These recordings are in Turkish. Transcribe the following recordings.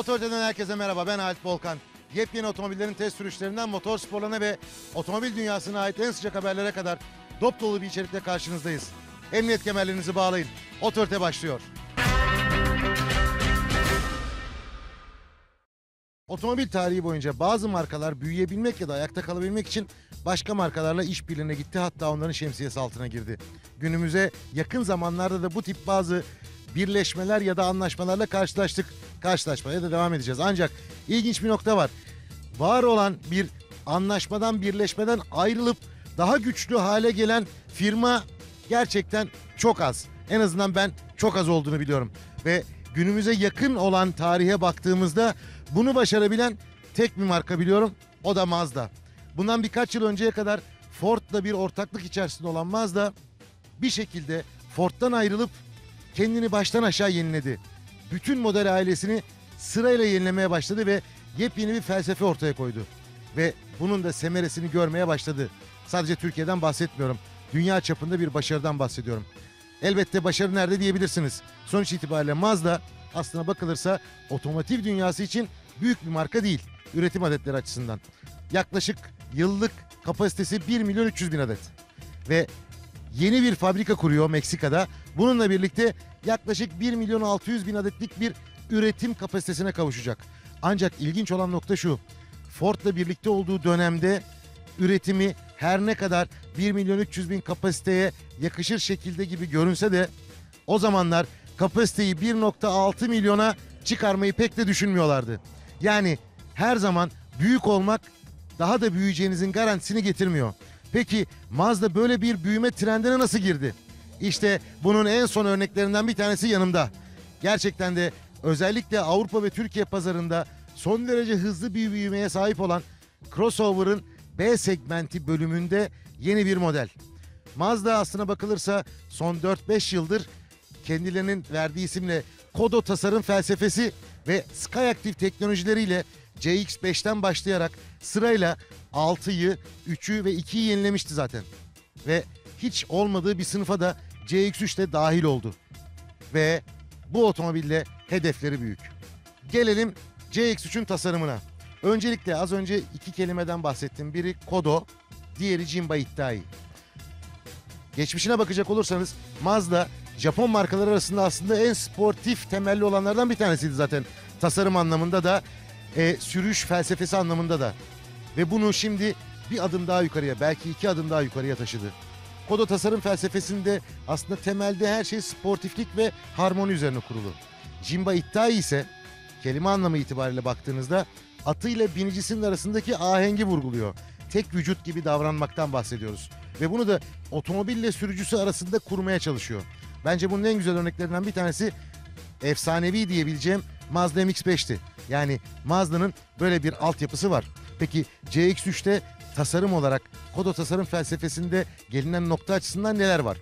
Otoriteden herkese merhaba ben Halit Volkan. Yepyeni otomobillerin test sürüşlerinden motor sporlarına ve otomobil dünyasına ait en sıcak haberlere kadar dop dolu bir içerikle karşınızdayız. Emniyet kemerlerinizi bağlayın. Otorite başlıyor. Otomobil tarihi boyunca bazı markalar büyüyebilmek ya da ayakta kalabilmek için başka markalarla işbirliğine gitti hatta onların şemsiyesi altına girdi. Günümüze yakın zamanlarda da bu tip bazı birleşmeler ya da anlaşmalarla karşılaştık. Karşılaşmaya da devam edeceğiz. Ancak ilginç bir nokta var. Var olan bir anlaşmadan, birleşmeden ayrılıp daha güçlü hale gelen firma gerçekten çok az. En azından ben çok az olduğunu biliyorum. Ve günümüze yakın olan tarihe baktığımızda bunu başarabilen tek bir marka biliyorum. O da Mazda. Bundan birkaç yıl önceye kadar Ford'la bir ortaklık içerisinde olan Mazda bir şekilde Ford'dan ayrılıp kendini baştan aşağı yeniledi. Bütün model ailesini sırayla yenilemeye başladı ve yepyeni bir felsefe ortaya koydu. Ve bunun da semeresini görmeye başladı. Sadece Türkiye'den bahsetmiyorum. Dünya çapında bir başarıdan bahsediyorum. Elbette başarı nerede diyebilirsiniz. Sonuç itibariyle Mazda aslına bakılırsa otomotiv dünyası için büyük bir marka değil. Üretim adetleri açısından. Yaklaşık yıllık kapasitesi 1 milyon 300 bin adet. Ve yeni bir fabrika kuruyor Meksika'da. Bununla birlikte yaklaşık 1 milyon 600 bin adetlik bir üretim kapasitesine kavuşacak. Ancak ilginç olan nokta şu. Ford'la birlikte olduğu dönemde üretimi her ne kadar 1 milyon 300 bin kapasiteye yakışır şekilde gibi görünse de o zamanlar kapasiteyi 1.6 milyona çıkarmayı pek de düşünmüyorlardı. Yani her zaman büyük olmak daha da büyüyeceğinizin garantisini getirmiyor. Peki Mazda böyle bir büyüme trendine nasıl girdi? İşte bunun en son örneklerinden bir tanesi yanımda. Gerçekten de özellikle Avrupa ve Türkiye pazarında son derece hızlı bir büyümeye sahip olan crossover'ın B segmenti bölümünde yeni bir model. Mazda aslına bakılırsa son 4-5 yıldır kendilerinin verdiği isimle Kodo tasarım felsefesi ve Skyactiv teknolojileriyle CX-5'ten başlayarak sırayla 6'yı, 3'ü ve 2'yi yenilemişti zaten. Ve hiç olmadığı bir sınıfa da CX-3 de dahil oldu. Ve bu otomobille hedefleri büyük. Gelelim CX-3'ün tasarımına. Öncelikle az önce iki kelimeden bahsettim. Biri Kodo, diğeri Jinba Ittai. Geçmişine bakacak olursanız Mazda Japon markalar arasında aslında en sportif temelli olanlardan bir tanesiydi zaten. Tasarım anlamında da e, sürüş felsefesi anlamında da. Ve bunu şimdi bir adım daha yukarıya belki iki adım daha yukarıya taşıdı. Kodo tasarım felsefesinde aslında temelde her şey sportiflik ve harmoni üzerine kurulu. Jimba Ittai ise kelime anlamı itibariyle baktığınızda atıyla binicisinin arasındaki ahengi vurguluyor. Tek vücut gibi davranmaktan bahsediyoruz. Ve bunu da otomobille sürücüsü arasında kurmaya çalışıyor. Bence bunun en güzel örneklerinden bir tanesi efsanevi diyebileceğim Mazda MX-5'ti. Yani Mazda'nın böyle bir altyapısı var. Peki CX-3'te tasarım olarak Kodo tasarım felsefesinde gelinen nokta açısından neler var?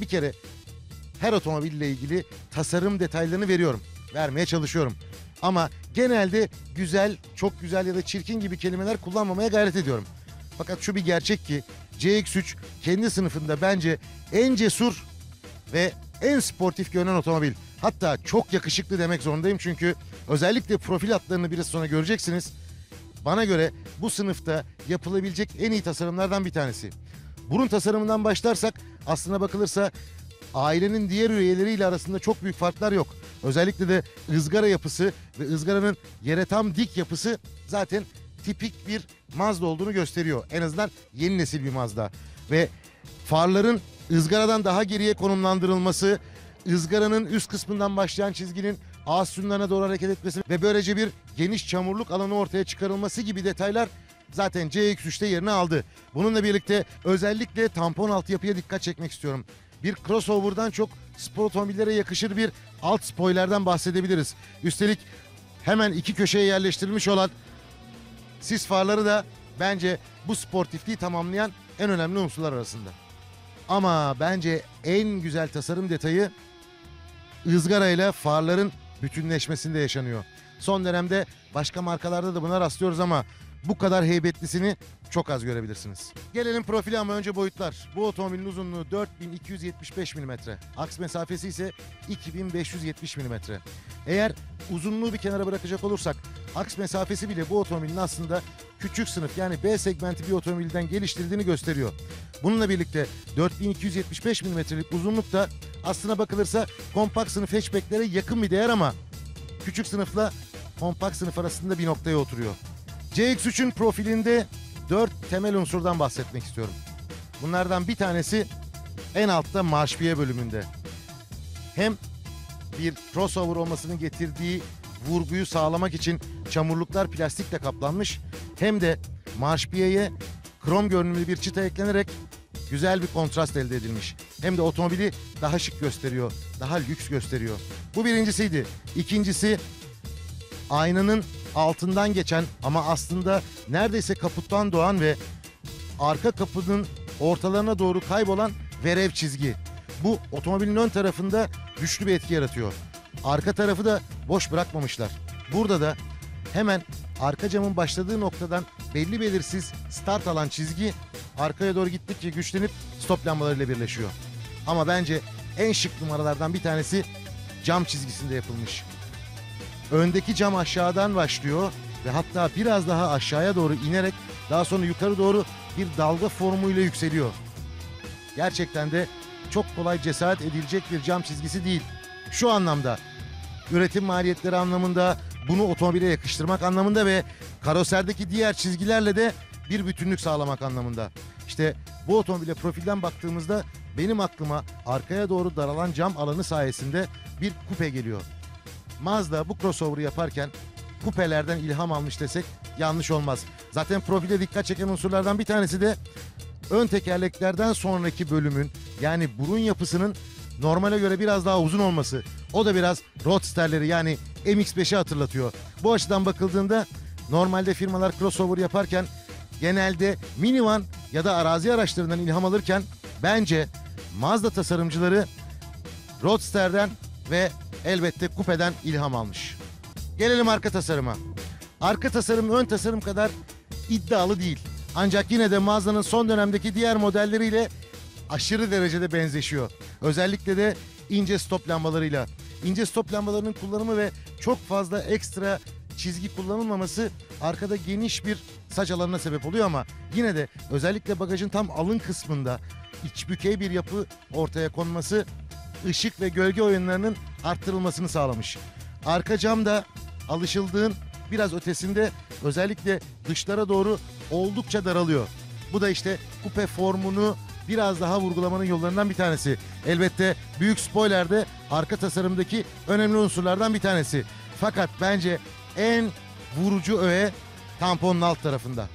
Bir kere her otomobille ilgili tasarım detaylarını veriyorum. Vermeye çalışıyorum. Ama genelde güzel, çok güzel ya da çirkin gibi kelimeler kullanmamaya gayret ediyorum. Fakat şu bir gerçek ki CX-3 kendi sınıfında bence en cesur ve en sportif görünen otomobil. Hatta çok yakışıklı demek zorundayım çünkü özellikle profil hatlarını biraz sonra göreceksiniz. Bana göre bu sınıfta yapılabilecek en iyi tasarımlardan bir tanesi. Burun tasarımından başlarsak aslına bakılırsa ailenin diğer üyeleriyle arasında çok büyük farklar yok. Özellikle de ızgara yapısı ve ızgaranın yere tam dik yapısı zaten tipik bir Mazda olduğunu gösteriyor. En azından yeni nesil bir Mazda. Ve farların ızgaradan daha geriye konumlandırılması, ızgaranın üst kısmından başlayan çizginin ağız doğru hareket etmesi ve böylece bir geniş çamurluk alanı ortaya çıkarılması gibi detaylar zaten CX-3'te yerini aldı. Bununla birlikte özellikle tampon altyapıya dikkat çekmek istiyorum. Bir crossover'dan çok spor otomobillere yakışır bir alt spoilerden bahsedebiliriz. Üstelik hemen iki köşeye yerleştirilmiş olan sis farları da bence bu sportifliği tamamlayan en önemli unsurlar arasında. Ama bence en güzel tasarım detayı ızgara ile farların bütünleşmesinde yaşanıyor. Son dönemde başka markalarda da buna rastlıyoruz ama bu kadar heybetlisini çok az görebilirsiniz. Gelelim profili ama önce boyutlar. Bu otomobilin uzunluğu 4275 mm. Aks mesafesi ise 2570 mm. Eğer uzunluğu bir kenara bırakacak olursak aks mesafesi bile bu otomobilin aslında küçük sınıf yani B segmenti bir otomobilden geliştirildiğini gösteriyor. Bununla birlikte 4275 mm'lik uzunluk da aslına bakılırsa kompakt sınıf hatchbacklere yakın bir değer ama küçük sınıfla kompakt sınıf arasında bir noktaya oturuyor. CX-3'ün profilinde 4 temel unsurdan bahsetmek istiyorum. Bunlardan bir tanesi en altta marşbiye bölümünde. Hem bir crossover olmasının getirdiği vurguyu sağlamak için çamurluklar plastikle kaplanmış hem de marşbiyeye krom görünümlü bir çıta eklenerek güzel bir kontrast elde edilmiş. Hem de otomobili daha şık gösteriyor, daha lüks gösteriyor. Bu birincisiydi. İkincisi aynanın altından geçen ama aslında neredeyse kaputtan doğan ve arka kapının ortalarına doğru kaybolan verev çizgi. Bu otomobilin ön tarafında güçlü bir etki yaratıyor. Arka tarafı da boş bırakmamışlar. Burada da hemen arka camın başladığı noktadan belli belirsiz start alan çizgi arkaya doğru gittikçe güçlenip stop lambalarıyla birleşiyor. Ama bence en şık numaralardan bir tanesi cam çizgisinde yapılmış. Öndeki cam aşağıdan başlıyor ve hatta biraz daha aşağıya doğru inerek daha sonra yukarı doğru bir dalga formuyla yükseliyor. Gerçekten de çok kolay cesaret edilecek bir cam çizgisi değil. Şu anlamda üretim maliyetleri anlamında bunu otomobile yakıştırmak anlamında ve karoserdeki diğer çizgilerle de bir bütünlük sağlamak anlamında. İşte bu otomobile profilden baktığımızda benim aklıma arkaya doğru daralan cam alanı sayesinde bir kupe geliyor. Mazda bu crossover'ı yaparken kupelerden ilham almış desek yanlış olmaz. Zaten profile dikkat çeken unsurlardan bir tanesi de ön tekerleklerden sonraki bölümün yani burun yapısının normale göre biraz daha uzun olması. O da biraz Roadster'leri yani MX-5'i hatırlatıyor. Bu açıdan bakıldığında normalde firmalar crossover yaparken genelde minivan ya da arazi araçlarından ilham alırken bence Mazda tasarımcıları Roadster'den ve elbette kupeden ilham almış. Gelelim arka tasarıma. Arka tasarım ön tasarım kadar iddialı değil. Ancak yine de Mazda'nın son dönemdeki diğer modelleriyle aşırı derecede benzeşiyor. Özellikle de ince stop lambalarıyla. İnce stop lambalarının kullanımı ve çok fazla ekstra çizgi kullanılmaması arkada geniş bir saç alanına sebep oluyor ama yine de özellikle bagajın tam alın kısmında iç bükey bir yapı ortaya konması ışık ve gölge oyunlarının arttırılmasını sağlamış. Arka cam da alışıldığın biraz ötesinde özellikle dışlara doğru oldukça daralıyor. Bu da işte kupe formunu biraz daha vurgulamanın yollarından bir tanesi. Elbette büyük spoiler de arka tasarımdaki önemli unsurlardan bir tanesi. Fakat bence en vurucu öğe tamponun alt tarafında.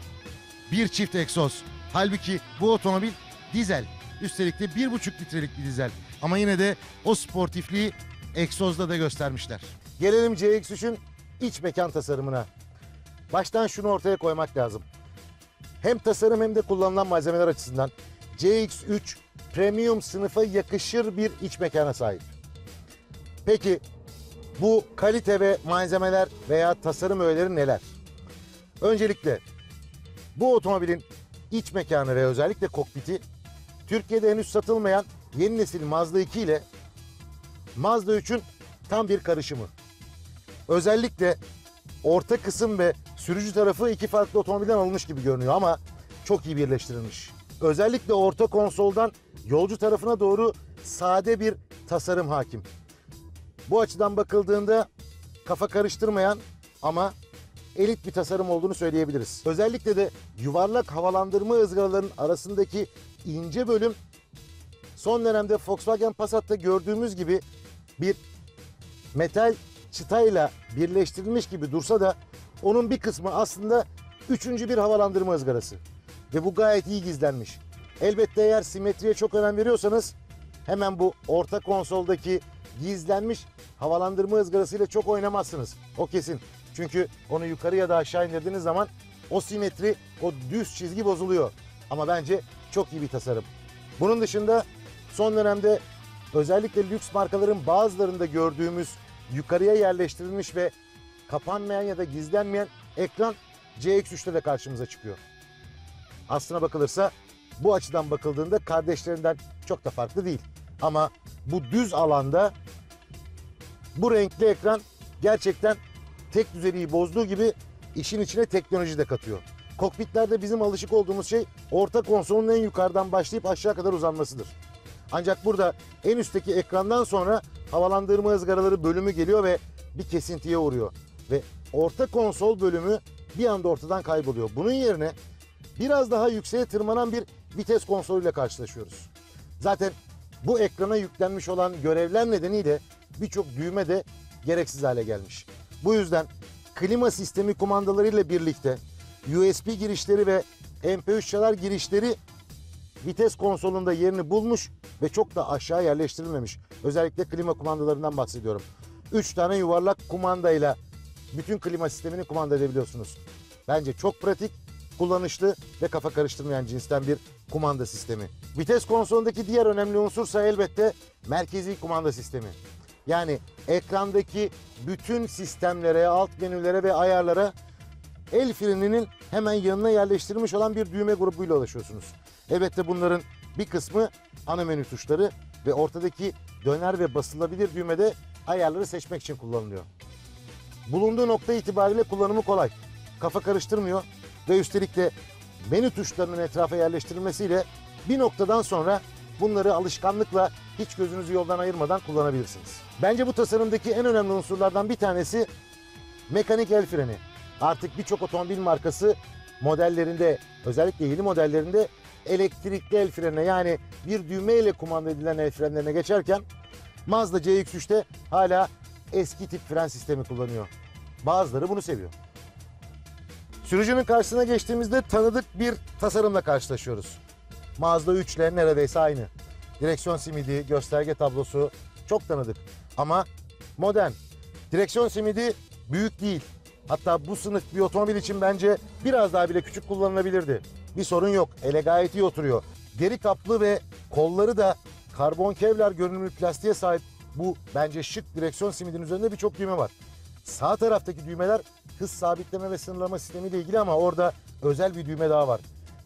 Bir çift egzoz. Halbuki bu otomobil dizel. Üstelik de 1,5 litrelik bir dizel. Ama yine de o sportifliği egzozda da göstermişler. Gelelim CX-3'ün iç mekan tasarımına. Baştan şunu ortaya koymak lazım. Hem tasarım hem de kullanılan malzemeler açısından CX-3 premium sınıfa yakışır bir iç mekana sahip. Peki bu kalite ve malzemeler veya tasarım öğeleri neler? Öncelikle bu otomobilin iç mekanı ve özellikle kokpiti Türkiye'de henüz satılmayan yeni nesil Mazda 2 ile Mazda 3'ün tam bir karışımı. Özellikle orta kısım ve sürücü tarafı iki farklı otomobilden alınmış gibi görünüyor ama çok iyi birleştirilmiş. Özellikle orta konsoldan yolcu tarafına doğru sade bir tasarım hakim. Bu açıdan bakıldığında kafa karıştırmayan ama elit bir tasarım olduğunu söyleyebiliriz. Özellikle de yuvarlak havalandırma ızgaralarının arasındaki ince bölüm son dönemde Volkswagen Passat'ta gördüğümüz gibi bir metal çıtayla birleştirilmiş gibi dursa da onun bir kısmı aslında üçüncü bir havalandırma ızgarası. Ve bu gayet iyi gizlenmiş. Elbette eğer simetriye çok önem veriyorsanız hemen bu orta konsoldaki gizlenmiş havalandırma ızgarasıyla çok oynamazsınız. O kesin. Çünkü onu yukarı ya da aşağı indirdiğiniz zaman o simetri, o düz çizgi bozuluyor. Ama bence çok iyi bir tasarım. Bunun dışında son dönemde özellikle lüks markaların bazılarında gördüğümüz yukarıya yerleştirilmiş ve kapanmayan ya da gizlenmeyen ekran CX-3'te de karşımıza çıkıyor. Aslına bakılırsa bu açıdan bakıldığında kardeşlerinden çok da farklı değil. Ama bu düz alanda bu renkli ekran gerçekten tek düzeliği bozduğu gibi işin içine teknoloji de katıyor. Kokpitlerde bizim alışık olduğumuz şey orta konsolun en yukarıdan başlayıp aşağı kadar uzanmasıdır. Ancak burada en üstteki ekrandan sonra havalandırma ızgaraları bölümü geliyor ve bir kesintiye uğruyor. Ve orta konsol bölümü bir anda ortadan kayboluyor. Bunun yerine biraz daha yükseğe tırmanan bir vites konsoluyla karşılaşıyoruz. Zaten bu ekrana yüklenmiş olan görevler nedeniyle birçok düğme de gereksiz hale gelmiş. Bu yüzden klima sistemi kumandalarıyla birlikte USB girişleri ve MP3 çalar girişleri vites konsolunda yerini bulmuş ve çok da aşağı yerleştirilmemiş. Özellikle klima kumandalarından bahsediyorum. 3 tane yuvarlak kumandayla bütün klima sistemini kumanda edebiliyorsunuz. Bence çok pratik, kullanışlı ve kafa karıştırmayan cinsten bir kumanda sistemi. Vites konsolundaki diğer önemli unsursa elbette merkezi kumanda sistemi. Yani ekrandaki bütün sistemlere, alt menülere ve ayarlara el freninin hemen yanına yerleştirilmiş olan bir düğme grubuyla ulaşıyorsunuz. Elbette bunların bir kısmı ana menü tuşları ve ortadaki döner ve basılabilir düğmede ayarları seçmek için kullanılıyor. Bulunduğu nokta itibariyle kullanımı kolay. Kafa karıştırmıyor ve üstelik de menü tuşlarının etrafa yerleştirilmesiyle bir noktadan sonra bunları alışkanlıkla hiç gözünüzü yoldan ayırmadan kullanabilirsiniz. Bence bu tasarımdaki en önemli unsurlardan bir tanesi mekanik el freni. Artık birçok otomobil markası modellerinde özellikle yeni modellerinde elektrikli el frenine yani bir düğme ile kumanda edilen el frenlerine geçerken Mazda CX-3'te hala eski tip fren sistemi kullanıyor. Bazıları bunu seviyor. Sürücünün karşısına geçtiğimizde tanıdık bir tasarımla karşılaşıyoruz. Mazda 3 ile neredeyse aynı. Direksiyon simidi, gösterge tablosu çok tanıdık ama modern. Direksiyon simidi büyük değil. Hatta bu sınıf bir otomobil için bence biraz daha bile küçük kullanılabilirdi. Bir sorun yok. Ele gayet iyi oturuyor. Deri kaplı ve kolları da karbon kevlar görünümlü plastiğe sahip bu bence şık direksiyon simidin üzerinde birçok düğme var. Sağ taraftaki düğmeler hız sabitleme ve sınırlama sistemiyle ilgili ama orada özel bir düğme daha var.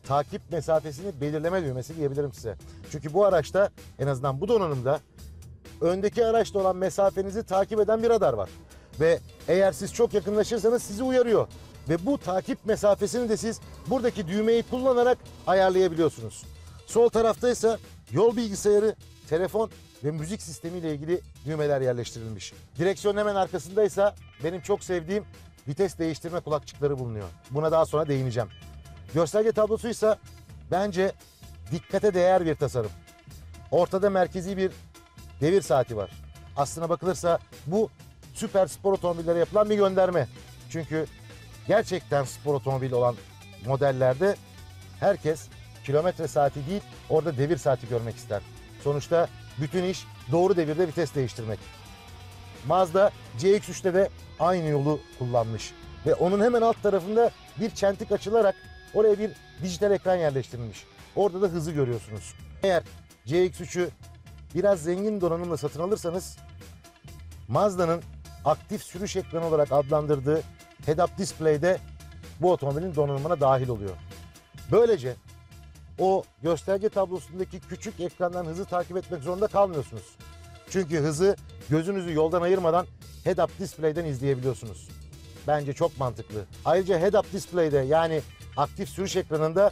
Takip mesafesini belirleme düğmesi diyebilirim size. Çünkü bu araçta en azından bu donanımda öndeki araçla olan mesafenizi takip eden bir radar var. Ve eğer siz çok yakınlaşırsanız sizi uyarıyor. Ve bu takip mesafesini de siz buradaki düğmeyi kullanarak ayarlayabiliyorsunuz. Sol tarafta ise yol bilgisayarı, telefon ve müzik sistemi ile ilgili düğmeler yerleştirilmiş. Direksiyonun hemen arkasındaysa benim çok sevdiğim vites değiştirme kulakçıkları bulunuyor. Buna daha sonra değineceğim. Gösterge tablosu ise bence dikkate değer bir tasarım. Ortada merkezi bir devir saati var. Aslına bakılırsa bu süper spor otomobillere yapılan bir gönderme. Çünkü gerçekten spor otomobil olan modellerde herkes kilometre saati değil orada devir saati görmek ister. Sonuçta bütün iş doğru devirde vites değiştirmek. Mazda CX-3'te de aynı yolu kullanmış. Ve onun hemen alt tarafında bir çentik açılarak oraya bir dijital ekran yerleştirilmiş. Orada da hızı görüyorsunuz. Eğer CX-3'ü biraz zengin donanımla satın alırsanız Mazda'nın aktif sürüş ekranı olarak adlandırdığı head-up display'de bu otomobilin donanımına dahil oluyor. Böylece o gösterge tablosundaki küçük ekrandan hızı takip etmek zorunda kalmıyorsunuz. Çünkü hızı gözünüzü yoldan ayırmadan head-up display'den izleyebiliyorsunuz. Bence çok mantıklı. Ayrıca head-up display'de yani aktif sürüş ekranında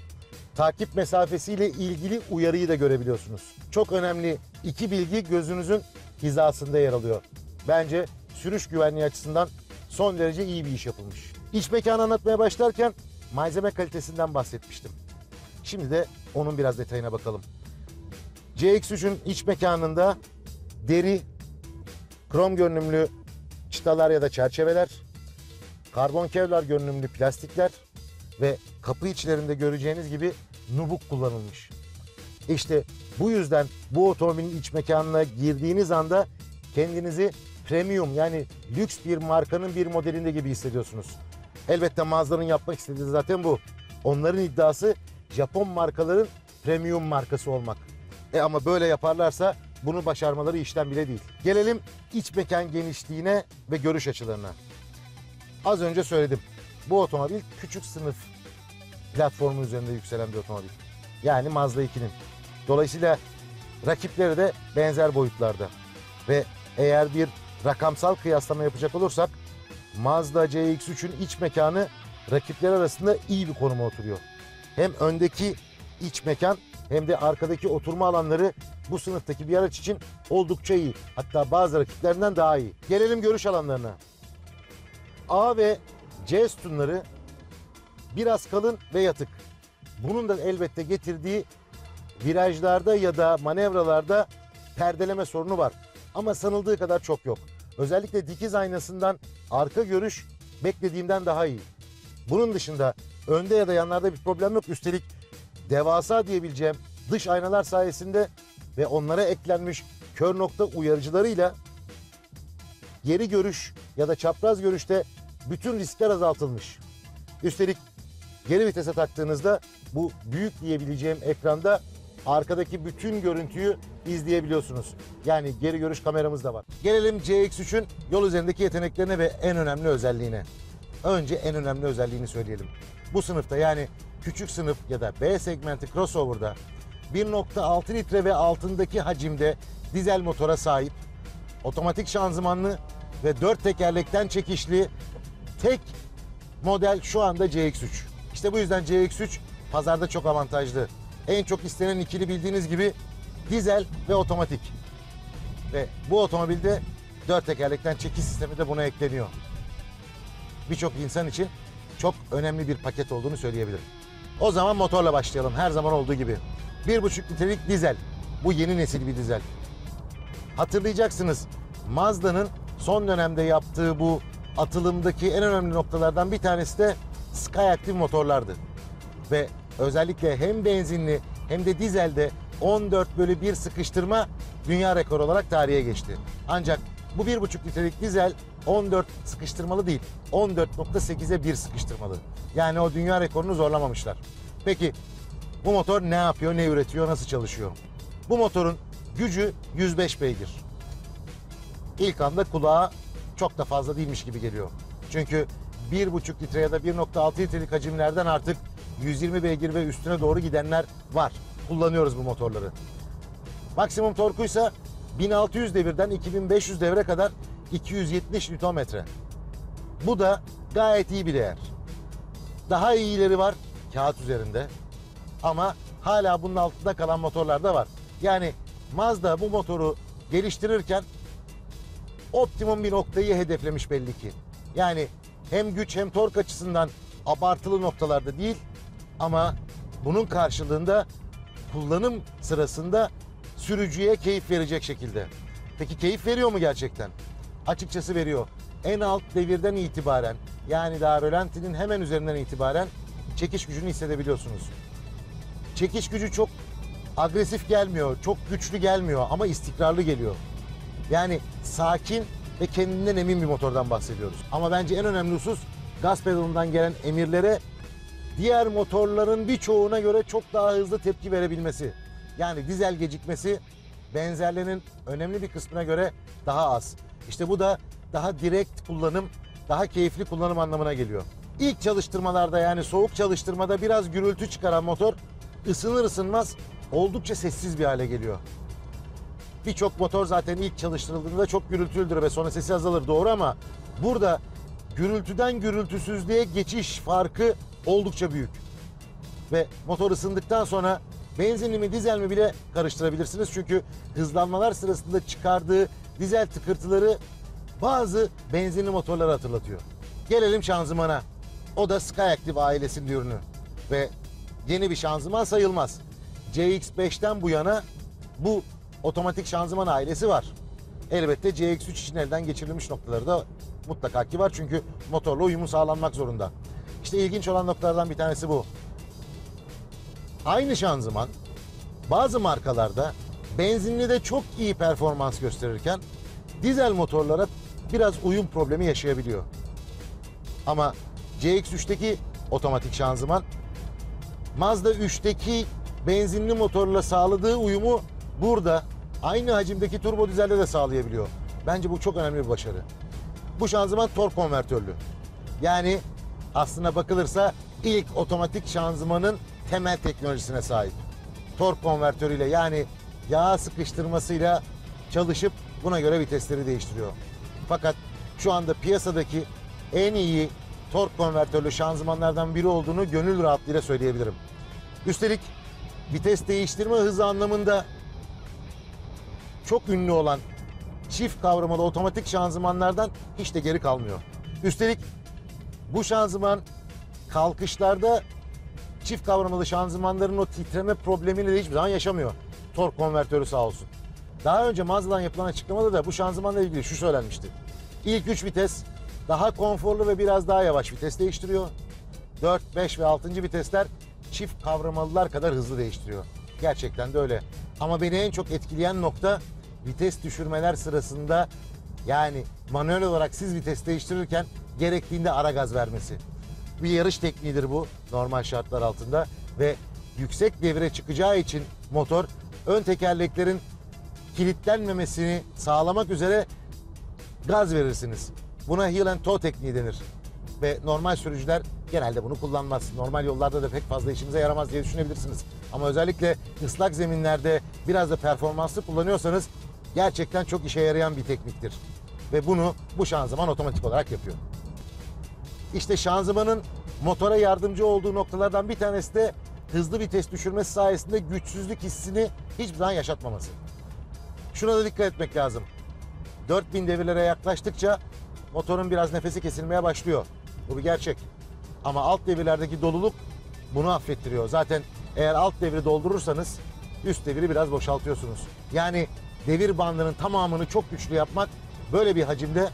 takip mesafesiyle ilgili uyarıyı da görebiliyorsunuz. Çok önemli iki bilgi gözünüzün hizasında yer alıyor. Bence sürüş güvenliği açısından son derece iyi bir iş yapılmış. İç mekanı anlatmaya başlarken malzeme kalitesinden bahsetmiştim. Şimdi de onun biraz detayına bakalım. CX-3'ün iç mekanında deri, krom görünümlü çıtalar ya da çerçeveler, karbon kevlar görünümlü plastikler ve kapı içlerinde göreceğiniz gibi nubuk kullanılmış. İşte bu yüzden bu otomobilin iç mekanına girdiğiniz anda kendinizi premium yani lüks bir markanın bir modelinde gibi hissediyorsunuz. Elbette Mazda'nın yapmak istediği zaten bu. Onların iddiası Japon markaların premium markası olmak. E ama böyle yaparlarsa bunu başarmaları işten bile değil. Gelelim iç mekan genişliğine ve görüş açılarına. Az önce söyledim. bu otomobil küçük sınıf platformu üzerinde yükselen bir otomobil. Yani Mazda 2'nin. Dolayısıyla rakipleri de benzer boyutlarda. Ve eğer bir rakamsal kıyaslama yapacak olursak Mazda CX-3'ün iç mekanı rakipler arasında iyi bir konuma oturuyor. Hem öndeki iç mekan hem de arkadaki oturma alanları bu sınıftaki bir araç için oldukça iyi. Hatta bazı rakiplerinden daha iyi. Gelelim görüş alanlarına. A ve C sütunları biraz kalın ve yatık. Bunun da elbette getirdiği virajlarda ya da manevralarda perdeleme sorunu var. Ama sanıldığı kadar çok yok. Özellikle dikiz aynasından arka görüş beklediğimden daha iyi. Bunun dışında önde ya da yanlarda bir problem yok. Üstelik devasa diyebileceğim dış aynalar sayesinde ve onlara eklenmiş kör nokta uyarıcılarıyla geri görüş ya da çapraz görüşte bütün riskler azaltılmış. Üstelik geri vitese taktığınızda bu büyük diyebileceğim ekranda arkadaki bütün görüntüyü izleyebiliyorsunuz. Yani geri görüş kameramız da var. Gelelim CX-3'ün yol üzerindeki yeteneklerine ve en önemli özelliğine. Önce en önemli özelliğini söyleyelim. Bu sınıfta yani küçük sınıf ya da B segmenti crossover'da 1.6 litre ve altındaki hacimde dizel motora sahip, otomatik şanzımanlı ve dört tekerlekten çekişli tek model şu anda CX-3. İşte bu yüzden CX-3 pazarda çok avantajlı. En çok istenen ikili bildiğiniz gibi dizel ve otomatik. Ve bu otomobilde dört tekerlekten çekiş sistemi de buna ekleniyor. Birçok insan için çok önemli bir paket olduğunu söyleyebilirim. O zaman motorla başlayalım her zaman olduğu gibi. 1.5 litrelik dizel. Bu yeni nesil bir dizel. Hatırlayacaksınız Mazda'nın son dönemde yaptığı bu atılımdaki en önemli noktalardan bir tanesi de Skyactiv motorlardı. Ve özellikle hem benzinli hem de dizelde 14 bölü 1 sıkıştırma dünya rekoru olarak tarihe geçti. Ancak bu 1,5 litrelik dizel 14 sıkıştırmalı değil, 14.8'e 1 sıkıştırmalı. Yani o dünya rekorunu zorlamamışlar. Peki bu motor ne yapıyor, ne üretiyor, nasıl çalışıyor? Bu motorun gücü 105 beygir. İlk anda kulağa çok da fazla değilmiş gibi geliyor. Çünkü 1,5 litre ya da 1,6 litrelik hacimlerden artık 120 beygir ve üstüne doğru gidenler var. Kullanıyoruz bu motorları. Maksimum torkuysa 1600 devirden 2500 devre kadar 270 Nm. Bu da gayet iyi bir değer. Daha iyileri var kağıt üzerinde. Ama hala bunun altında kalan motorlar da var. Yani Mazda bu motoru geliştirirken optimum bir noktayı hedeflemiş belli ki. Yani hem güç hem tork açısından abartılı noktalarda değil ama bunun karşılığında kullanım sırasında sürücüye keyif verecek şekilde. Peki keyif veriyor mu gerçekten? Açıkçası veriyor. En alt devirden itibaren yani daha rölantinin hemen üzerinden itibaren çekiş gücünü hissedebiliyorsunuz. Çekiş gücü çok agresif gelmiyor, çok güçlü gelmiyor ama istikrarlı geliyor. Yani sakin ve kendinden emin bir motordan bahsediyoruz. Ama bence en önemli husus gaz pedalından gelen emirlere diğer motorların birçoğuna göre çok daha hızlı tepki verebilmesi. Yani dizel gecikmesi benzerlerinin önemli bir kısmına göre daha az. İşte bu da daha direkt kullanım, daha keyifli kullanım anlamına geliyor. İlk çalıştırmalarda yani soğuk çalıştırmada biraz gürültü çıkaran motor ısınır ısınmaz oldukça sessiz bir hale geliyor. Birçok motor zaten ilk çalıştırıldığında çok gürültülüdür ve sonra sesi azalır doğru ama burada gürültüden gürültüsüzlüğe geçiş farkı oldukça büyük. Ve motor ısındıktan sonra benzinli mi dizel mi bile karıştırabilirsiniz. Çünkü hızlanmalar sırasında çıkardığı dizel tıkırtıları bazı benzinli motorları hatırlatıyor. Gelelim şanzımana. O da Skyactiv ailesinin ürünü. Ve yeni bir şanzıman sayılmaz. CX-5'ten bu yana bu otomatik şanzıman ailesi var. Elbette CX-3 için elden geçirilmiş noktaları da mutlaka ki var. Çünkü motorla uyumu sağlanmak zorunda. İşte ilginç olan noktalardan bir tanesi bu. Aynı şanzıman bazı markalarda benzinli de çok iyi performans gösterirken dizel motorlara biraz uyum problemi yaşayabiliyor. Ama CX-3'teki otomatik şanzıman Mazda 3'teki benzinli motorla sağladığı uyumu burada aynı hacimdeki turbo dizelde de sağlayabiliyor. Bence bu çok önemli bir başarı. Bu şanzıman tork konvertörlü. Yani aslına bakılırsa ilk otomatik şanzımanın temel teknolojisine sahip. Tork konvertörüyle yani yağ sıkıştırmasıyla çalışıp buna göre vitesleri değiştiriyor. Fakat şu anda piyasadaki en iyi tork konvertörlü şanzımanlardan biri olduğunu gönül rahatlığıyla söyleyebilirim. Üstelik vites değiştirme hızı anlamında çok ünlü olan çift kavramalı otomatik şanzımanlardan hiç de geri kalmıyor. Üstelik bu şanzıman kalkışlarda çift kavramalı şanzımanların o titreme problemiyle de hiçbir zaman yaşamıyor. Tork konvertörü sağ olsun. Daha önce Mazda'dan yapılan açıklamada da bu şanzımanla ilgili şu söylenmişti. İlk 3 vites daha konforlu ve biraz daha yavaş vites değiştiriyor. 4, 5 ve 6. vitesler çift kavramalılar kadar hızlı değiştiriyor. Gerçekten de öyle. Ama beni en çok etkileyen nokta vites düşürmeler sırasında yani manuel olarak siz vites değiştirirken gerektiğinde ara gaz vermesi. Bir yarış tekniğidir bu normal şartlar altında ve yüksek devire çıkacağı için motor ön tekerleklerin kilitlenmemesini sağlamak üzere gaz verirsiniz. Buna heel and toe tekniği denir. Ve normal sürücüler genelde bunu kullanmaz. Normal yollarda da pek fazla işinize yaramaz diye düşünebilirsiniz. Ama özellikle ıslak zeminlerde biraz da performanslı kullanıyorsanız gerçekten çok işe yarayan bir tekniktir. Ve bunu bu şanzıman otomatik olarak yapıyor. İşte şanzımanın motora yardımcı olduğu noktalardan bir tanesi de hızlı vites düşürmesi sayesinde güçsüzlük hissini hiçbir zaman yaşatmaması. Şuna da dikkat etmek lazım. 4000 devirlere yaklaştıkça motorun biraz nefesi kesilmeye başlıyor. Bu bir gerçek. Ama alt devirlerdeki doluluk bunu affettiriyor. Zaten eğer alt devri doldurursanız üst deviri biraz boşaltıyorsunuz. Yani devir bandının tamamını çok güçlü yapmak böyle bir hacimde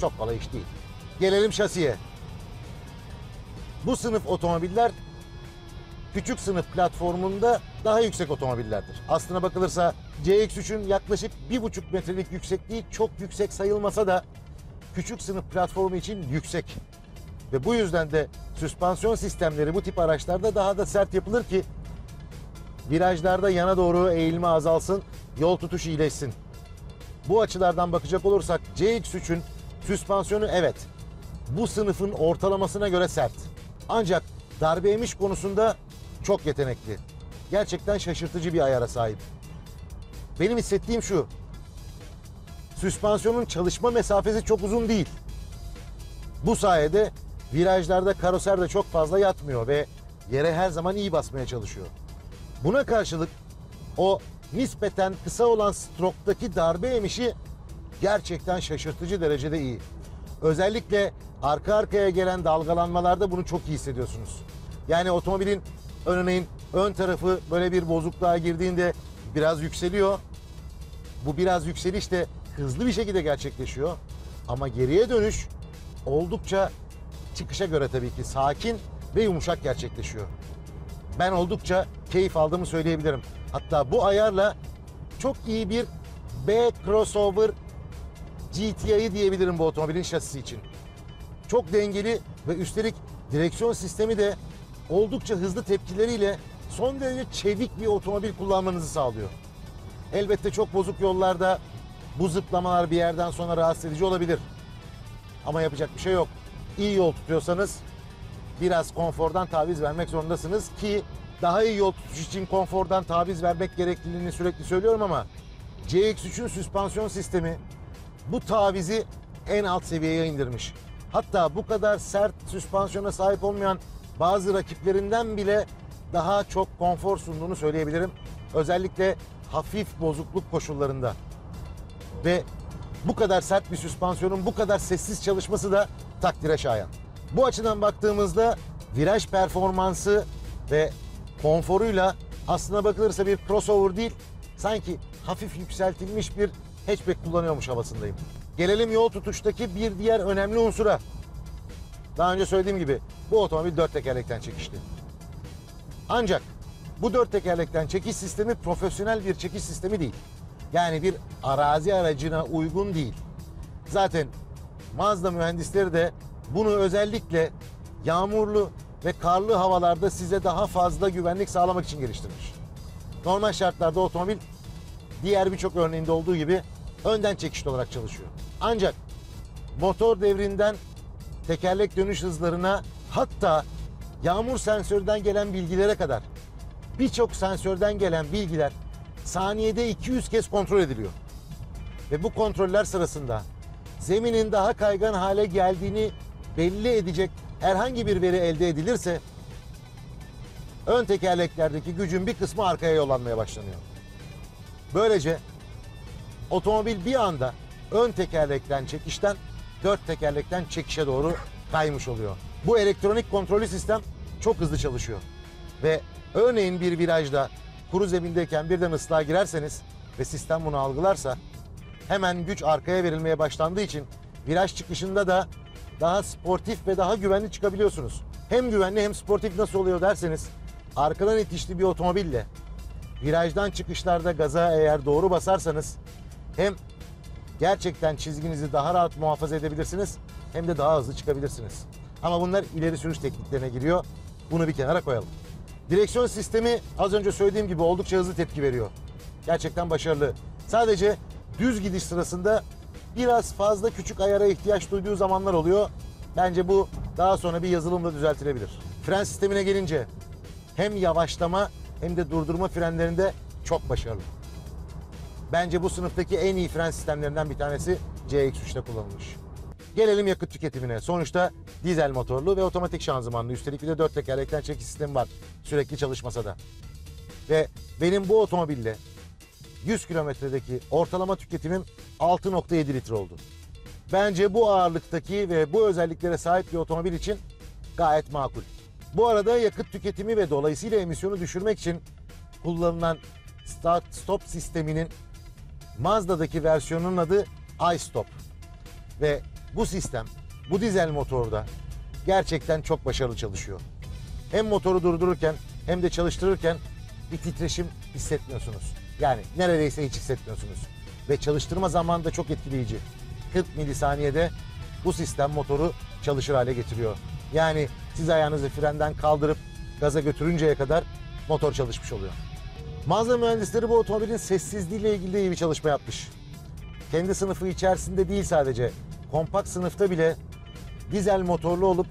çok kolay iş değil. Gelelim şasiye. Bu sınıf otomobiller küçük sınıf platformunda daha yüksek otomobillerdir. Aslına bakılırsa CX-3'ün yaklaşık 1,5 metrelik yüksekliği çok yüksek sayılmasa da küçük sınıf platformu için yüksek. Ve bu yüzden de süspansiyon sistemleri bu tip araçlarda daha da sert yapılır ki virajlarda yana doğru eğilme azalsın, yol tutuş iyileşsin. Bu açılardan bakacak olursak CX-3'ün süspansiyonu evet bu sınıfın ortalamasına göre sert. Ancak darbe emiş konusunda çok yetenekli. Gerçekten şaşırtıcı bir ayara sahip. Benim hissettiğim şu. Süspansiyonun çalışma mesafesi çok uzun değil. Bu sayede virajlarda karoser de çok fazla yatmıyor ve yere her zaman iyi basmaya çalışıyor. Buna karşılık o nispeten kısa olan stroktaki darbe emişi gerçekten şaşırtıcı derecede iyi. Özellikle arka arkaya gelen dalgalanmalarda bunu çok iyi hissediyorsunuz. Yani otomobilin örneğin ön tarafı böyle bir bozukluğa girdiğinde biraz yükseliyor. Bu biraz yükseliş de hızlı bir şekilde gerçekleşiyor. Ama geriye dönüş oldukça çıkışa göre tabii ki sakin ve yumuşak gerçekleşiyor. Ben oldukça keyif aldığımı söyleyebilirim. Hatta bu ayarla çok iyi bir B crossover GTI'yi diyebilirim bu otomobilin şasisi için. Çok dengeli ve üstelik direksiyon sistemi de oldukça hızlı tepkileriyle son derece çevik bir otomobil kullanmanızı sağlıyor. Elbette çok bozuk yollarda bu zıplamalar bir yerden sonra rahatsız edici olabilir. Ama yapacak bir şey yok. İyi yol tutuyorsanız biraz konfordan taviz vermek zorundasınız ki daha iyi yol tutuş için konfordan taviz vermek gerekliliğini sürekli söylüyorum ama CX-3'ün süspansiyon sistemi bu tavizi en alt seviyeye indirmiş. Hatta bu kadar sert süspansiyona sahip olmayan bazı rakiplerinden bile daha çok konfor sunduğunu söyleyebilirim. Özellikle hafif bozukluk koşullarında. Ve bu kadar sert bir süspansiyonun bu kadar sessiz çalışması da takdire şayan. Bu açıdan baktığımızda viraj performansı ve konforuyla aslına bakılırsa bir crossover değil, sanki hafif yükseltilmiş bir hatchback kullanıyormuş havasındayım. Gelelim yol tutuştaki bir diğer önemli unsura. Daha önce söylediğim gibi bu otomobil dört tekerlekten çekişli. Ancak bu dört tekerlekten çekiş sistemi profesyonel bir çekiş sistemi değil. Yani bir arazi aracına uygun değil. Zaten Mazda mühendisleri de bunu özellikle yağmurlu ve karlı havalarda size daha fazla güvenlik sağlamak için geliştirmiş. Normal şartlarda otomobil diğer birçok örneğinde olduğu gibi önden çekişli olarak çalışıyor. Ancak motor devrinden tekerlek dönüş hızlarına hatta yağmur sensöründen gelen bilgilere kadar birçok sensörden gelen bilgiler saniyede 200 kez kontrol ediliyor. Ve bu kontroller sırasında zeminin daha kaygan hale geldiğini belli edecek herhangi bir veri elde edilirse ön tekerleklerdeki gücün bir kısmı arkaya yollanmaya başlanıyor. Böylece otomobil bir anda ön tekerlekten çekişten dört tekerlekten çekişe doğru kaymış oluyor. Bu elektronik kontrollü sistem çok hızlı çalışıyor. Ve örneğin bir virajda kuru zemindeyken birden ıslığa girerseniz ve sistem bunu algılarsa hemen güç arkaya verilmeye başlandığı için viraj çıkışında da daha sportif ve daha güvenli çıkabiliyorsunuz. Hem güvenli hem sportif nasıl oluyor derseniz arkadan itişli bir otomobille virajdan çıkışlarda gaza eğer doğru basarsanız hem gerçekten çizginizi daha rahat muhafaza edebilirsiniz hem de daha hızlı çıkabilirsiniz. Ama bunlar ileri sürüş tekniklerine giriyor. Bunu bir kenara koyalım. Direksiyon sistemi az önce söylediğim gibi oldukça hızlı tepki veriyor. Gerçekten başarılı. Sadece düz gidiş sırasında biraz fazla küçük ayara ihtiyaç duyduğu zamanlar oluyor. Bence bu daha sonra bir yazılımla düzeltilebilir. Fren sistemine gelince hem yavaşlama hem de durdurma frenlerinde çok başarılı. Bence bu sınıftaki en iyi fren sistemlerinden bir tanesi CX-3'te kullanılmış. Gelelim yakıt tüketimine. Sonuçta dizel motorlu ve otomatik şanzımanlı. Üstelik bir de dört tekerlekten çekiş sistemi var. Sürekli çalışmasa da. Ve benim bu otomobille 100 kilometredeki ortalama tüketimim 6.7 litre oldu. Bence bu ağırlıktaki ve bu özelliklere sahip bir otomobil için gayet makul. Bu arada yakıt tüketimi ve dolayısıyla emisyonu düşürmek için kullanılan start stop sisteminin Mazda'daki versiyonunun adı iStop. Ve bu sistem bu dizel motorda gerçekten çok başarılı çalışıyor. Hem motoru durdururken hem de çalıştırırken bir titreşim hissetmiyorsunuz. Yani neredeyse hiç hissetmiyorsunuz. Ve çalıştırma zamanı da çok etkileyici. 40 milisaniyede bu sistem motoru çalışır hale getiriyor. Yani siz ayağınızı frenden kaldırıp gaza götürünceye kadar motor çalışmış oluyor. Mazda mühendisleri bu otomobilin sessizliğiyle ilgili de iyi bir çalışma yapmış. Kendi sınıfı içerisinde değil sadece, kompakt sınıfta bile dizel motorlu olup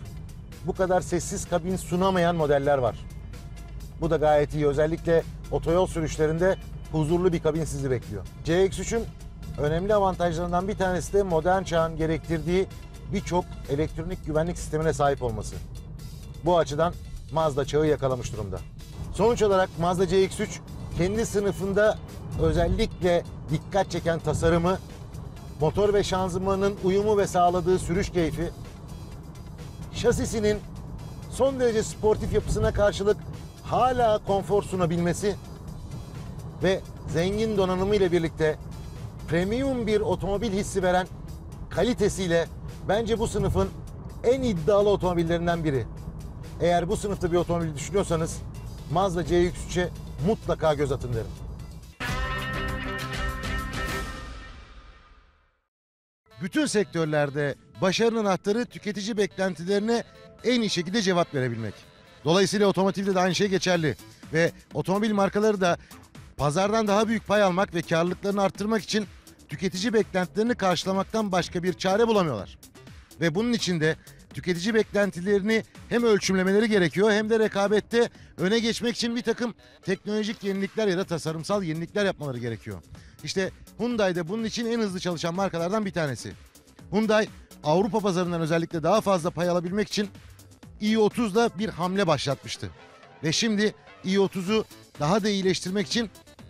bu kadar sessiz kabin sunamayan modeller var. Bu da gayet iyi. Özellikle otoyol sürüşlerinde huzurlu bir kabin sizi bekliyor. CX-3'ün önemli avantajlarından bir tanesi de modern çağın gerektirdiği birçok elektronik güvenlik sistemine sahip olması. Bu açıdan Mazda çağı yakalamış durumda. Sonuç olarak Mazda CX-3 kendi sınıfında özellikle dikkat çeken tasarımı, motor ve şanzımanın uyumu ve sağladığı sürüş keyfi, şasisinin son derece sportif yapısına karşılık hala konfor sunabilmesi ve zengin donanımı ile birlikte premium bir otomobil hissi veren kalitesiyle bence bu sınıfın en iddialı otomobillerinden biri. Eğer bu sınıfta bir otomobil düşünüyorsanız Mazda CX-3'e mutlaka göz atın derim. Bütün sektörlerde başarının anahtarı tüketici beklentilerine en iyi şekilde cevap verebilmek. Dolayısıyla otomotivde de aynı şey geçerli. Ve otomobil markaları da pazardan daha büyük pay almak ve karlılıklarını arttırmak için tüketici beklentilerini karşılamaktan başka bir çare bulamıyorlar. Ve bunun için de tüketici beklentilerini hem ölçümlemeleri gerekiyor hem de rekabette öne geçmek için bir takım teknolojik yenilikler ya da tasarımsal yenilikler yapmaları gerekiyor. İşte Hyundai de bunun için en hızlı çalışan markalardan bir tanesi. Hyundai Avrupa pazarından özellikle daha fazla pay alabilmek için i30'da bir hamle başlatmıştı. Ve şimdi i30'u daha da iyileştirmek için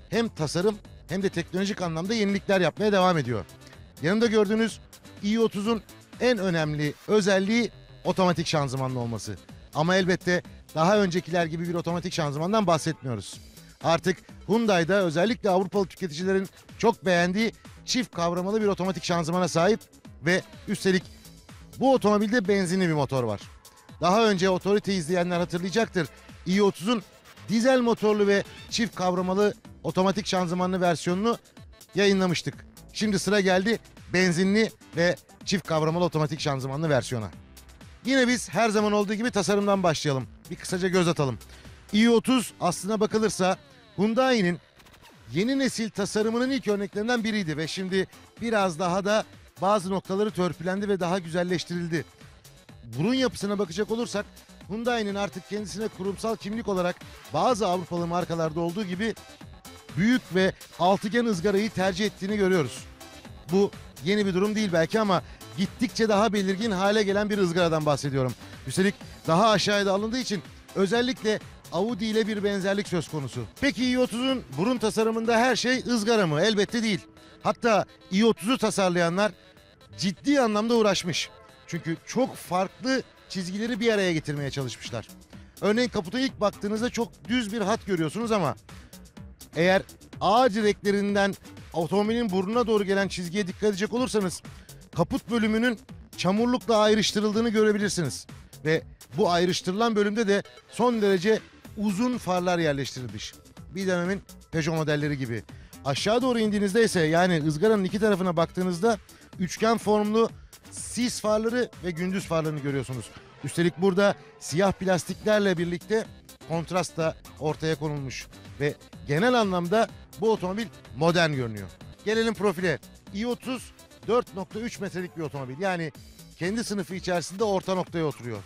hem tasarım hem de teknolojik anlamda yenilikler yapmaya devam ediyor. Yanında gördüğünüz i30'un en önemli özelliği otomatik şanzımanlı olması. Ama elbette daha öncekiler gibi bir otomatik şanzımandan bahsetmiyoruz. Artık Hyundai'da özellikle Avrupalı tüketicilerin çok beğendiği çift kavramalı bir otomatik şanzımana sahip ve üstelik bu otomobilde benzinli bir motor var. Daha önce otorite izleyenler hatırlayacaktır. i30'un dizel motorlu ve çift kavramalı otomatik şanzımanlı versiyonunu yayınlamıştık. Şimdi sıra geldi benzinli ve çift kavramalı otomatik şanzımanlı versiyona. Yine biz her zaman olduğu gibi tasarımdan başlayalım. Bir kısaca göz atalım. i30 aslına bakılırsa Hyundai'nin yeni nesil tasarımının ilk örneklerinden biriydi ve şimdi biraz daha da bazı noktaları törpülendi ve daha güzelleştirildi. burun yapısına bakacak olursak Hyundai'nin artık kendisine kurumsal kimlik olarak bazı Avrupalı markalarda olduğu gibi büyük ve altıgen ızgarayı tercih ettiğini görüyoruz. Bu yeni bir durum değil belki ama gittikçe daha belirgin hale gelen bir ızgaradan bahsediyorum. Üstelik daha aşağıda alındığı için özellikle Audi ile bir benzerlik söz konusu. Peki i30'un burun tasarımında her şey ızgara mı? Elbette değil. Hatta i30'u tasarlayanlar ciddi anlamda uğraşmış. Çünkü çok farklı çizgileri bir araya getirmeye çalışmışlar. Örneğin kaputa ilk baktığınızda çok düz bir hat görüyorsunuz ama eğer ağ direklerinden otomobilin burnuna doğru gelen çizgiye dikkat edecek olursanız kaput bölümünün çamurlukla ayrıştırıldığını görebilirsiniz. Ve bu ayrıştırılan bölümde de son derece uzun farlar yerleştirilmiş. Bir dönemin Peugeot modelleri gibi. Aşağı doğru indiğinizde ise yani ızgaranın iki tarafına baktığınızda üçgen formlu sis farları ve gündüz farlarını görüyorsunuz. Üstelik burada siyah plastiklerle birlikte kontrast da ortaya konulmuş ve genel anlamda bu otomobil modern görünüyor. Gelelim profile. i30 4.3 metrelik bir otomobil. Yani kendi sınıfı içerisinde orta noktaya oturuyor.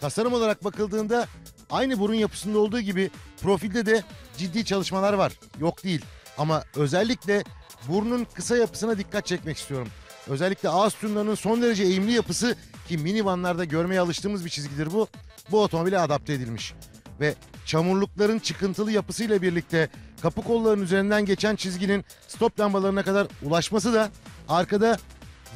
Tasarım olarak bakıldığında aynı burun yapısında olduğu gibi profilde de ciddi çalışmalar var. Yok değil. Ama özellikle burnun kısa yapısına dikkat çekmek istiyorum. Özellikle ağız sütunlarının son derece eğimli yapısı ki minivanlarda görmeye alıştığımız bir çizgidir bu. Bu otomobile adapte edilmiş. Ve çamurlukların çıkıntılı yapısıyla birlikte kapı kollarının üzerinden geçen çizginin stop lambalarına kadar ulaşması da arkada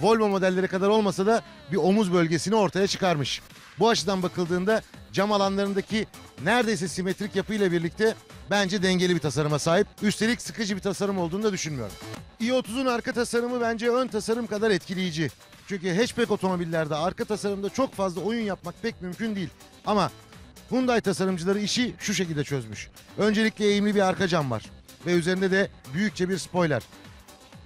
Volvo modelleri kadar olmasa da bir omuz bölgesini ortaya çıkarmış. Bu açıdan bakıldığında cam alanlarındaki neredeyse simetrik yapıyla birlikte bence dengeli bir tasarıma sahip. Üstelik sıkıcı bir tasarım olduğunu da düşünmüyorum. i30'un arka tasarımı bence ön tasarım kadar etkileyici. Çünkü hatchback otomobillerde arka tasarımda çok fazla oyun yapmak pek mümkün değil. Ama Hyundai tasarımcıları işi şu şekilde çözmüş. Öncelikle eğimli bir arka cam var ve üzerinde de büyükçe bir spoiler.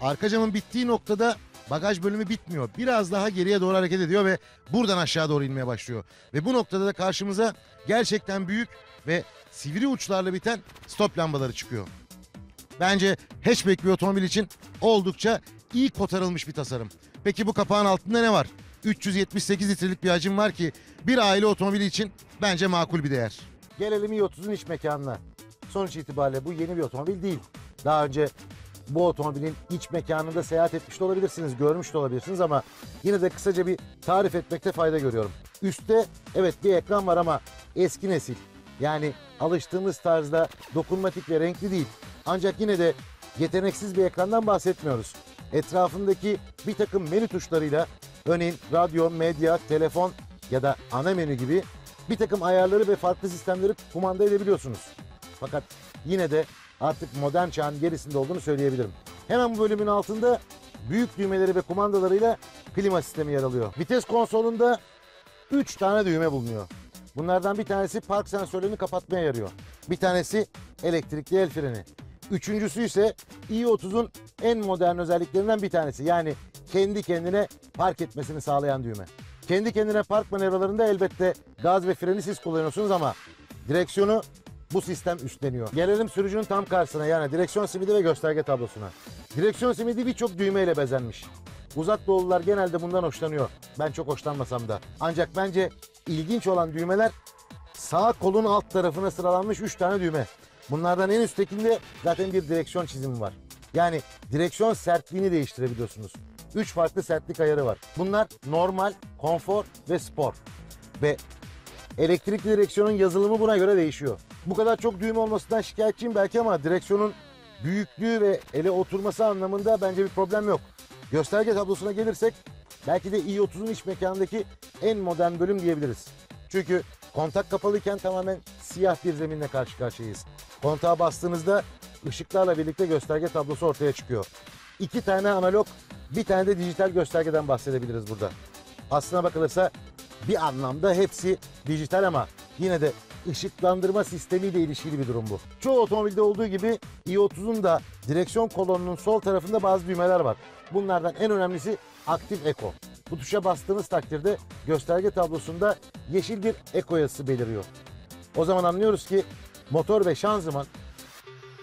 Arka camın bittiği noktada bagaj bölümü bitmiyor. Biraz daha geriye doğru hareket ediyor ve buradan aşağı doğru inmeye başlıyor. Ve bu noktada da karşımıza gerçekten büyük ve sivri uçlarla biten stop lambaları çıkıyor. Bence hatchback bir otomobil için oldukça iyi kotarılmış bir tasarım. Peki bu kapağın altında ne var? 378 litrelik bir hacim var ki bir aile otomobili için bence makul bir değer. Gelelim i30'un iç mekanına. Sonuç itibariyle bu yeni bir otomobil değil. Daha önce bu otomobilin iç mekanında seyahat etmiş de olabilirsiniz, görmüş de olabilirsiniz ama yine de kısaca bir tarif etmekte fayda görüyorum. Üstte evet bir ekran var ama eski nesil. Yani alıştığımız tarzda dokunmatik ve renkli değil. Ancak yine de yeteneksiz bir ekrandan bahsetmiyoruz. Etrafındaki bir takım menü tuşlarıyla örneğin radyo, medya, telefon ya da ana menü gibi bir takım ayarları ve farklı sistemleri kumanda edebiliyorsunuz. Fakat yine de artık modern çağın gerisinde olduğunu söyleyebilirim. Hemen bu bölümün altında büyük düğmeleri ve kumandalarıyla klima sistemi yer alıyor. Vites konsolunda 3 tane düğme bulunuyor. Bunlardan bir tanesi park sensörlerini kapatmaya yarıyor. Bir tanesi elektrikli el freni. Üçüncüsü ise i30'un en modern özelliklerinden bir tanesi. Yani kendi kendine park etmesini sağlayan düğme. Kendi kendine park manevralarında elbette gaz ve freni siz kullanıyorsunuz ama direksiyonu bu sistem üstleniyor. Gelelim sürücünün tam karşısına yani direksiyon simidi ve gösterge tablosuna. Direksiyon simidi birçok düğmeyle bezenmiş. Uzak doğulular genelde bundan hoşlanıyor. Ben çok hoşlanmasam da. Ancak bence ilginç olan düğmeler sağ kolun alt tarafına sıralanmış 3 tane düğme. Bunlardan en üsttekinde zaten bir direksiyon çizimi var. Yani direksiyon sertliğini değiştirebiliyorsunuz. 3 farklı sertlik ayarı var. Bunlar normal, konfor ve spor. Ve elektrikli direksiyonun yazılımı buna göre değişiyor. Bu kadar çok düğme olmasından şikayetçiyim belki ama direksiyonun büyüklüğü ve ele oturması anlamında bence bir problem yok. Gösterge tablosuna gelirsek belki de i30'un iç mekanındaki en modern bölüm diyebiliriz. Çünkü kontak kapalıyken tamamen siyah bir zeminle karşı karşıyayız. Kontağa bastığınızda ışıklarla birlikte gösterge tablosu ortaya çıkıyor. İki tane analog, bir tane de dijital göstergeden bahsedebiliriz burada. Aslına bakılırsa bir anlamda hepsi dijital ama yine de ışıklandırma sistemiyle ilişkili bir durum bu. Çoğu otomobilde olduğu gibi i30'un da direksiyon kolonunun sol tarafında bazı düğmeler var. Bunlardan en önemlisi aktif eko. Bu tuşa bastığınız takdirde gösterge tablosunda yeşil bir eko yazısı beliriyor. O zaman anlıyoruz ki motor ve şanzıman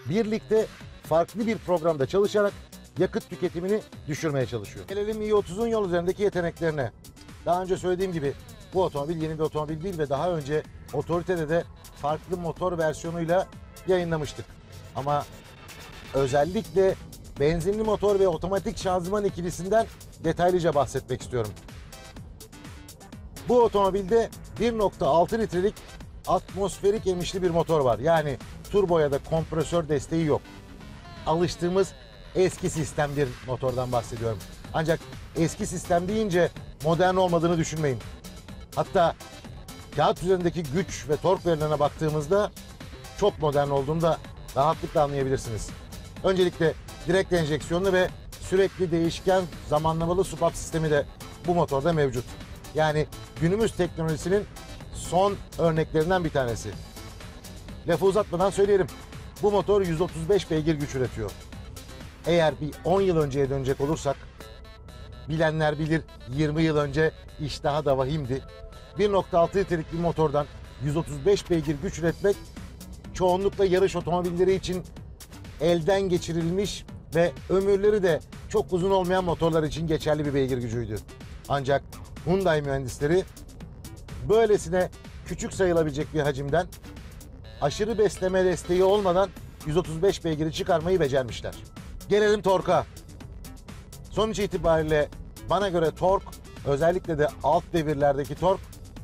birlikte farklı bir programda çalışarak yakıt tüketimini düşürmeye çalışıyor. Gelelim i30'un yol üzerindeki yeteneklerine. Daha önce söylediğim gibi Bu otomobil yeni bir otomobil değil ve daha önce otoritede de farklı motor versiyonuyla yayınlamıştık. Ama özellikle benzinli motor ve otomatik şanzıman ikilisinden detaylıca bahsetmek istiyorum. Bu otomobilde 1.6 litrelik atmosferik emişli bir motor var. Yani turbo ya da kompresör desteği yok. Alıştığımız eski sistem bir motordan bahsediyorum. Ancak eski sistem deyince modern olmadığını düşünmeyin. Hatta kağıt üzerindeki güç ve tork verilerine baktığımızda çok modern olduğunu da rahatlıkla anlayabilirsiniz. Öncelikle direkt enjeksiyonlu ve sürekli değişken zamanlamalı supap sistemi de bu motorda mevcut. Yani günümüz teknolojisinin son örneklerinden bir tanesi. Lafı uzatmadan söyleyelim. Bu motor 135 beygir güç üretiyor. Eğer bir 10 yıl önceye dönecek olursak bilenler bilir 20 yıl önce iş daha da vahimdi. 1.6 litrelik bir motordan 135 beygir güç üretmek çoğunlukla yarış otomobilleri için elden geçirilmiş ve ömürleri de çok uzun olmayan motorlar için geçerli bir beygir gücüydü. Ancak Hyundai mühendisleri böylesine küçük sayılabilecek bir hacimden aşırı besleme desteği olmadan 135 beygiri çıkarmayı becermişler. Gelelim torka. Sonuç itibariyle bana göre tork, özellikle de alt devirlerdeki tork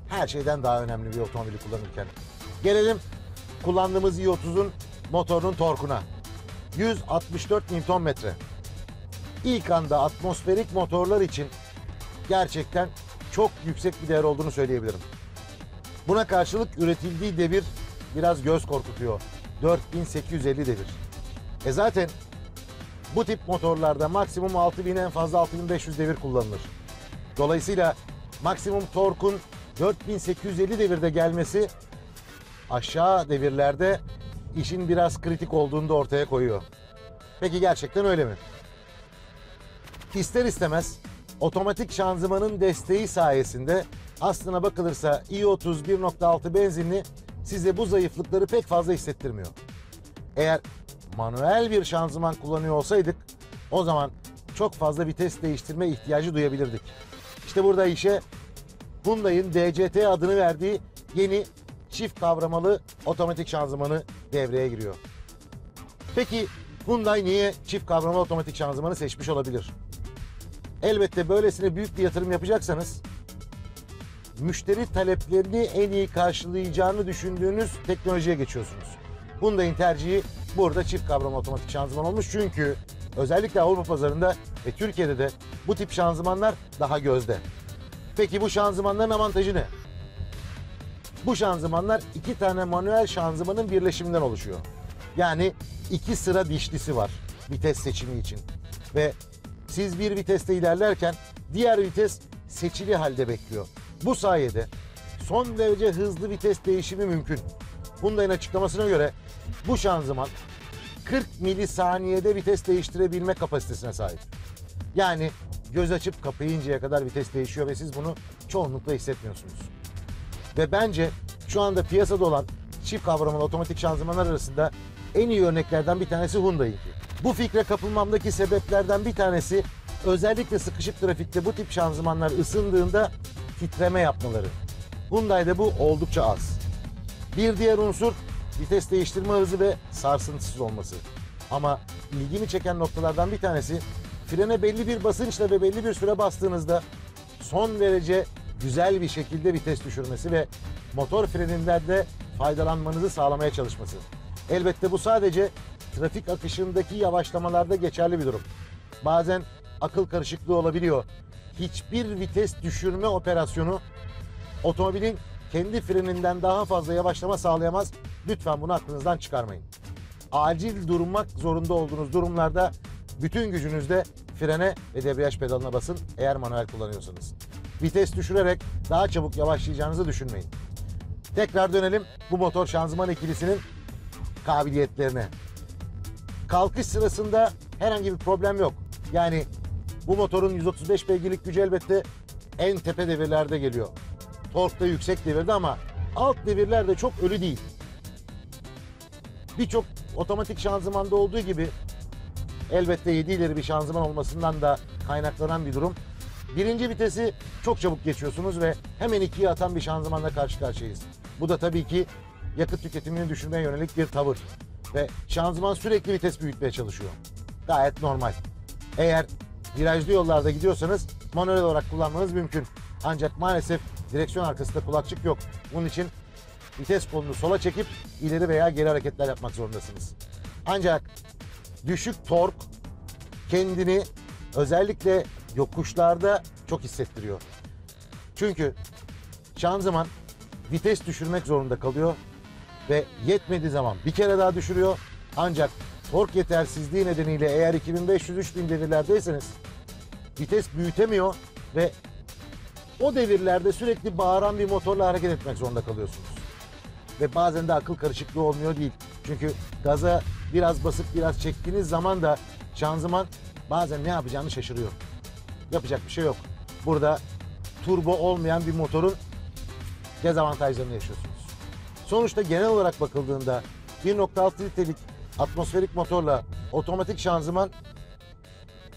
her şeyden daha önemli bir otomobili kullanırken. Gelelim kullandığımız i30'un motorunun torkuna. 164 Nm. İlk anda atmosferik motorlar için gerçekten çok yüksek bir değer olduğunu söyleyebilirim. Buna karşılık üretildiği devir biraz göz korkutuyor. 4850 devir. E zaten bu tip motorlarda maksimum 6000 en fazla 6500 devir kullanılır. Dolayısıyla maksimum torkun 4850 devirde gelmesi aşağı devirlerde işin biraz kritik olduğunu da ortaya koyuyor. Peki gerçekten öyle mi? İster istemez otomatik şanzımanın desteği sayesinde aslına bakılırsa i30 1.6 benzinli size bu zayıflıkları pek fazla hissettirmiyor. Eğer manuel bir şanzıman kullanıyor olsaydık o zaman çok fazla vites değiştirme ihtiyacı duyabilirdik. İşte burada işe Hyundai'nin DCT adını verdiği yeni çift kavramalı otomatik şanzımanı devreye giriyor. Peki Hyundai niye çift kavramalı otomatik şanzımanı seçmiş olabilir? Elbette böylesine büyük bir yatırım yapacaksanız müşteri taleplerini en iyi karşılayacağını düşündüğünüz teknolojiye geçiyorsunuz. Hyundai'nin tercihi burada çift kavrama otomatik şanzıman olmuş çünkü özellikle Avrupa pazarında ve Türkiye'de de bu tip şanzımanlar daha gözde. Peki bu şanzımanların avantajı ne? Bu şanzımanlar iki tane manuel şanzımanın birleşiminden oluşuyor. Yani iki sıra dişlisi var vites seçimi için. Ve siz bir viteste ilerlerken diğer vites seçili halde bekliyor. Bu sayede son derece hızlı vites değişimi mümkün. Hyundai'nin açıklamasına göre bu şanzıman 40 milisaniyede vites değiştirebilme kapasitesine sahip. Yani göz açıp kapayıncaya kadar vites değişiyor ve siz bunu çoğunlukla hissetmiyorsunuz. Ve bence şu anda piyasada olan çift kavramalı otomatik şanzımanlar arasında en iyi örneklerden bir tanesi Hyundai'ninki. Bu fikre kapılmamdaki sebeplerden bir tanesi özellikle sıkışık trafikte bu tip şanzımanlar ısındığında titreme yapmaları. Hyundai'de bu oldukça az. Bir diğer unsur vites değiştirme hızı ve sarsıntısız olması. Ama ilgimi çeken noktalardan bir tanesi frene belli bir basınçla ve belli bir süre bastığınızda son derece güzel bir şekilde vites düşürmesi ve motor freninden de faydalanmanızı sağlamaya çalışması. Elbette bu sadece trafik akışındaki yavaşlamalarda geçerli bir durum. Bazen akıl karışıklığı olabiliyor. Hiçbir vites düşürme operasyonu otomobilin kendi freninden daha fazla yavaşlama sağlayamaz. Lütfen bunu aklınızdan çıkarmayın. Acil durmak zorunda olduğunuz durumlarda bütün gücünüzle frene ve debriyaj pedalına basın eğer manuel kullanıyorsanız. Vites düşürerek daha çabuk yavaşlayacağınızı düşünmeyin. Tekrar dönelim bu motor şanzıman ikilisinin kabiliyetlerine. Kalkış sırasında herhangi bir problem yok. Yani bu motorun 135 beygirlik gücü elbette en tepe devirlerde geliyor. Tork da yüksek devirde ama alt devirler de çok ölü değil. Birçok otomatik şanzımanda olduğu gibi elbette 7 ileri bir şanzıman olmasından da kaynaklanan bir durum. Birinci vitesi çok çabuk geçiyorsunuz ve hemen ikiye atan bir şanzımanla karşı karşıyayız. Bu da tabii ki yakıt tüketimini düşürmeye yönelik bir tavır. Ve şanzıman sürekli vites büyütmeye çalışıyor. Gayet normal. Eğer virajlı yollarda gidiyorsanız manuel olarak kullanmanız mümkün. Ancak maalesef direksiyon arkasında kulakçık yok. Bunun için vites kolunu sola çekip ileri veya geri hareketler yapmak zorundasınız. Ancak düşük tork kendini özellikle yokuşlarda çok hissettiriyor. Çünkü şanzıman vites düşürmek zorunda kalıyor ve yetmediği zaman bir kere daha düşürüyor. Ancak tork yetersizliği nedeniyle eğer 2500-3000 devirlerdeyseniz vites büyütemiyor ve o devirlerde sürekli bağıran bir motorla hareket etmek zorunda kalıyorsunuz. Ve bazen de akıl karışıklığı olmuyor değil. Çünkü gaza biraz basıp biraz çektiğiniz zaman da şanzıman bazen ne yapacağını şaşırıyor. Yapacak bir şey yok. Burada turbo olmayan bir motorun dezavantajlarını yaşıyorsunuz. Sonuçta genel olarak bakıldığında 1.6 litrelik atmosferik motorla otomatik şanzıman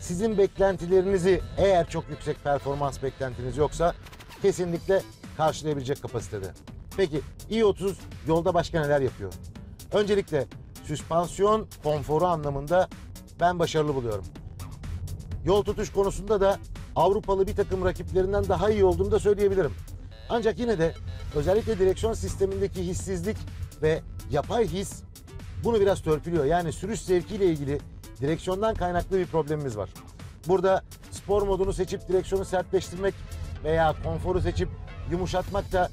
sizin beklentilerinizi eğer çok yüksek performans beklentiniz yoksa kesinlikle karşılayabilecek kapasitede. Peki i30 yolda başka neler yapıyor? Öncelikle süspansiyon konforu anlamında ben başarılı buluyorum. Yol tutuş konusunda da Avrupalı bir takım rakiplerinden daha iyi olduğunu da söyleyebilirim. Ancak yine de özellikle direksiyon sistemindeki hissizlik ve yapay his bunu biraz törpülüyor. Yani sürüş zevkiyle ilgili direksiyondan kaynaklı bir problemimiz var. Burada spor modunu seçip direksiyonu sertleştirmek veya konforu seçip yumuşatmak da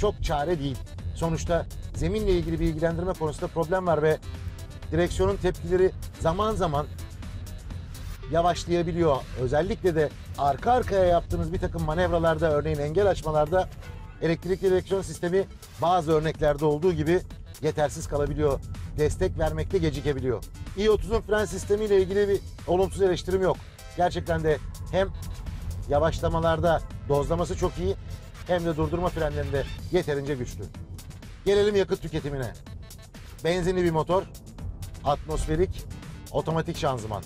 çok çare değil. Sonuçta zeminle ilgili bilgilendirme konusunda problem var ve direksiyonun tepkileri zaman zaman yavaşlayabiliyor. Özellikle de arka arkaya yaptığınız bir takım manevralarda örneğin engel açmalarda elektrikli direksiyon sistemi bazı örneklerde olduğu gibi yetersiz kalabiliyor. Destek vermekte gecikebiliyor. i30'un fren sistemiyle ilgili bir olumsuz eleştirim yok. Gerçekten de hem yavaşlamalarda dozlaması çok iyi hem de durdurma frenlerinde yeterince güçlü. Gelelim yakıt tüketimine. Benzinli bir motor, atmosferik, otomatik şanzıman.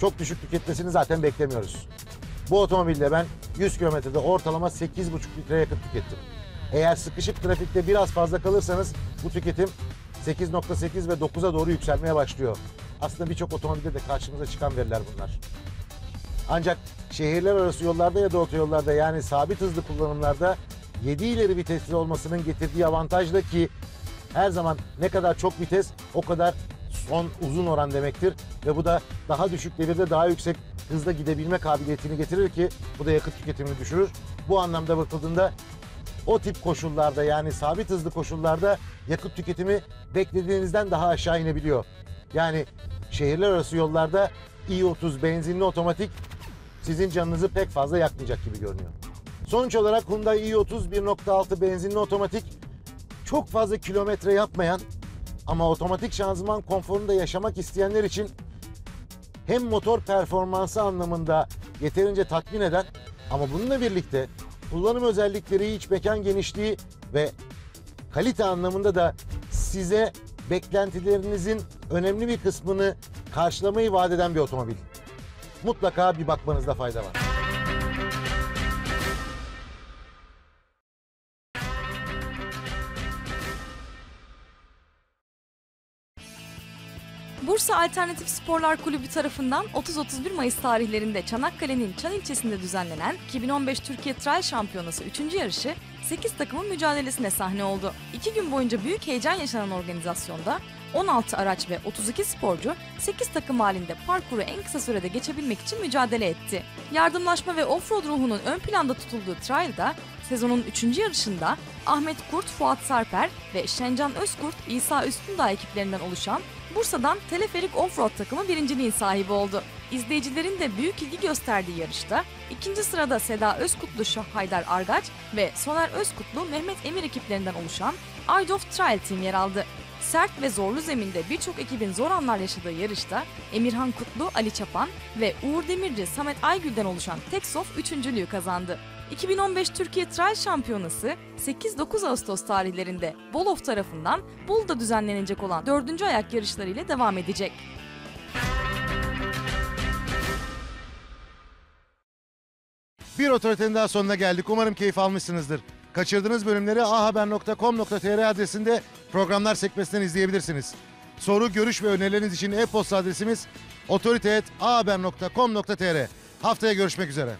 Çok düşük tüketmesini zaten beklemiyoruz. Bu otomobilde ben 100 kilometrede ortalama 8,5 litre yakıt tükettim. Eğer sıkışık trafikte biraz fazla kalırsanız bu tüketim 8.8 ve 9'a doğru yükselmeye başlıyor. Aslında birçok otomobilde de karşımıza çıkan veriler bunlar. Ancak şehirler arası yollarda ya da otoyollarda yani sabit hızlı kullanımlarda 7 ileri vitesli olmasının getirdiği avantaj da ki her zaman ne kadar çok vites o kadar son uzun oran demektir. Ve bu da daha düşük devirde daha yüksek hızda gidebilme kabiliyetini getirir ki bu da yakıt tüketimini düşürür. Bu anlamda bakıldığında o tip koşullarda yani sabit hızlı koşullarda yakıt tüketimi beklediğinizden daha aşağı inebiliyor. Yani şehirler arası yollarda i30 benzinli otomatik sizin canınızı pek fazla yakmayacak gibi görünüyor. Sonuç olarak Hyundai i30 1.6 benzinli otomatik çok fazla kilometre yapmayan ama otomatik şanzıman konforunda yaşamak isteyenler için hem motor performansı anlamında yeterince tatmin eden ama bununla birlikte kullanım özellikleri, iç mekan genişliği ve kalite anlamında da size beklentilerinizin önemli bir kısmını karşılamayı vaat eden bir otomobil. Mutlaka bir bakmanızda fayda var. Bursa Alternatif Sporlar Kulübü tarafından 30-31 Mayıs tarihlerinde Çanakkale'nin Çan ilçesinde düzenlenen 2015 Türkiye Trail Şampiyonası 3. yarışı 8 takımın mücadelesine sahne oldu. 2 gün boyunca büyük heyecan yaşanan organizasyonda 16 araç ve 32 sporcu 8 takım halinde parkuru en kısa sürede geçebilmek için mücadele etti. Yardımlaşma ve offroad ruhunun ön planda tutulduğu trail'da sezonun 3. yarışında Ahmet Kurt, Fuat Sarper ve Şencan Özkurt, İsa Üstündağ ekiplerinden oluşan Bursa'dan Teleferik Offroad takımı birinciliğin sahibi oldu. İzleyicilerin de büyük ilgi gösterdiği yarışta ikinci sırada Seda Özkutlu Şah Haydar Argaç ve Soner Özkutlu Mehmet Emir ekiplerinden oluşan Aydof Trail Team yer aldı. Sert ve zorlu zeminde birçok ekibin zor anlar yaşadığı yarışta Emirhan Kutlu, Ali Çapan ve Uğur Demirci, Samet Aygül'den oluşan Teksof üçüncülüğü kazandı. 2015 Türkiye Trail Şampiyonası 8-9 Ağustos tarihlerinde Bolov tarafından Bolu'da düzenlenecek olan 4. ayak yarışları ile devam edecek. Bir otoritenin daha sonuna geldik. Umarım keyif almışsınızdır. Kaçırdığınız bölümleri ahaber.com.tr adresinde programlar sekmesinden izleyebilirsiniz. Soru, görüş ve önerileriniz için e-posta adresimiz otorite.ahaber.com.tr Haftaya görüşmek üzere.